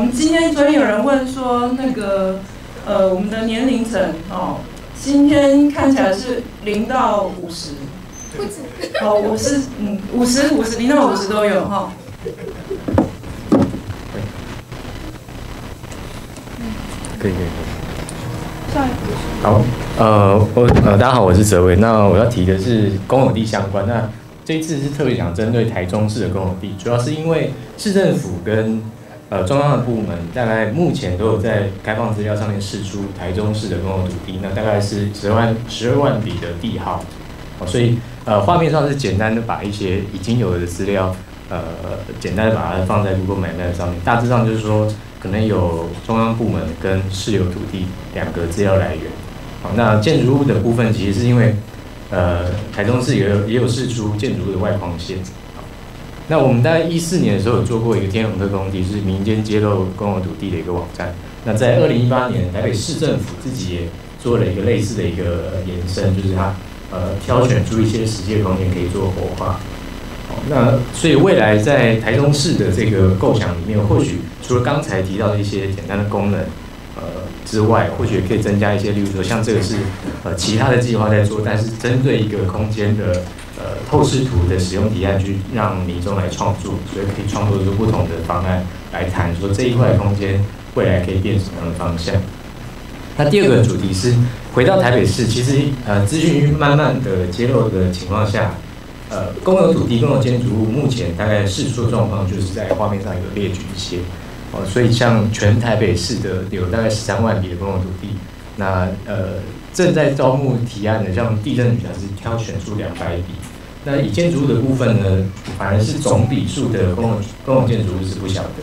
我们今天昨天有人问说，那个呃，我们的年龄层哦，今天看起来是零到五十，不止，哦，五十，嗯，五十五十零到五十都有哈。可以可以可以。下一好，呃，我呃，大家好，我是泽伟。那我要提的是公有地相关。那这一次是特别想针对台中市的公有地，主要是因为市政府跟呃中央的部门，大概目前都有在开放资料上面释出台中市的公有土地，那大概是十万十二万笔的地号。哦，所以呃画面上是简单的把一些已经有的资料，呃，简单的把它放在 Google Map 上面，大致上就是说。可能有中央部门跟市有土地两个资料来源。好，那建筑物的部分，其实是因为，呃，台中市也有也有试出建筑物的外框线。那我们大概一四年的时候有做过一个天虹特工地，是民间揭露公有土地的一个网站。那在二零一八年，台北市政府自己也做了一个类似的一个延伸，就是它呃挑选出一些实际空间可以做活化。那所以未来在台中市的这个构想里面，或许除了刚才提到的一些简单的功能，呃之外，或许也可以增加一些，例如说像这个是呃其他的计划在做，但是针对一个空间的呃透视图的使用提案，去让民众来创作，所以可以创作出不同的方案来谈说这一块空间未来可以变什么样的方向。那第二个主题是回到台北市，其实呃资讯慢慢的揭露的情况下。呃，公有土地、公有建筑物，目前大概释出状况，就是在画面上有列举一些。哦，所以像全台北市的有大概十三万笔的公共土地，那呃正在招募提案的，像地震局它是挑选出两百笔。那以建筑物的部分呢，反而是总笔数的公共公有建筑物是不小的。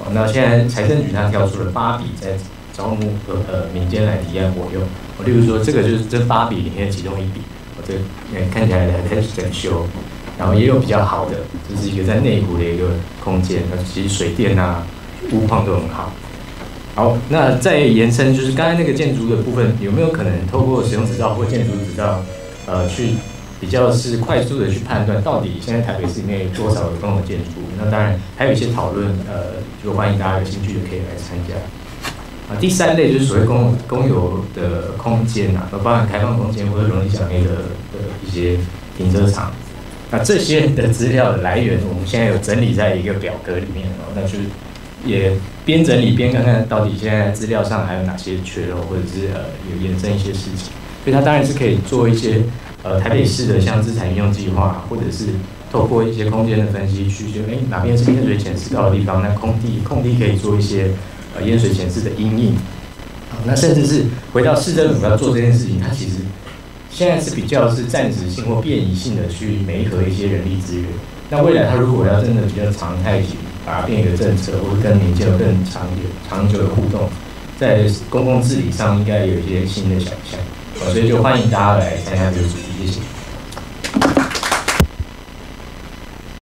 哦，那现在财政局它挑出了八笔在招募和呃民间来提案活用。哦，例如说这个就是这八笔里面其中一笔。这看起来还开始整修，然后也有比较好的，这是一个在内湖的一个空间，那其实水电啊、屋况都很好。好，那再延伸就是刚才那个建筑的部分，有没有可能透过使用执照或建筑执照，呃，去比较是快速的去判断到底现在台北市里面有多少的公有建筑？那当然还有一些讨论，呃，就欢迎大家有兴趣的可以来参加。啊，第三类就是所谓公公有的空间呐，包含开放空间或者容易响应的的一些停车场。那这些的资料的来源，我们现在有整理在一个表格里面哦，那就是也边整理边看看到底现在资料上还有哪些缺漏，或者是呃有衍生一些事情。所以他当然是可以做一些呃台北市的像资产运用计划，或者是透过一些空间的分析去就哎哪边是淹水潜势高的地方，那空地空地可以做一些。呃，淹水前置的阴影，那甚至是回到市政府要做这件事情，它其实现在是比较是暂时性或变异性的去媒合一些人力资源。那未来它如果要真的比较常态型，答辩的政策，或者跟民间有更长久、长久的互动，在公共治理上应该有一些新的想象。所以就欢迎大家来参加这个主题，谢谢。